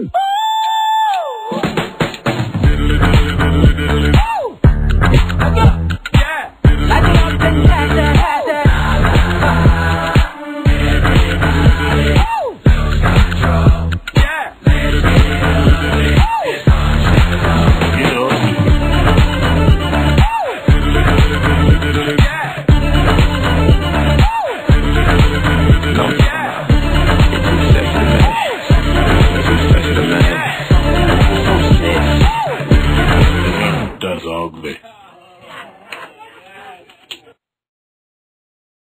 Oh! ugly.